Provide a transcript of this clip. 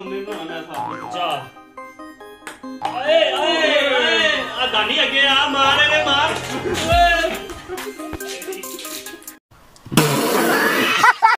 mummy ਬਣਾਉਣਾ ਸਾਫ ਜਾ ਓਏ ਓਏ ਓਏ ਆ ਦਾਨੀ ਅੱਗੇ ਆ ਮਾਰ ਇਹਦੇ ਮਾਰ ਓਏ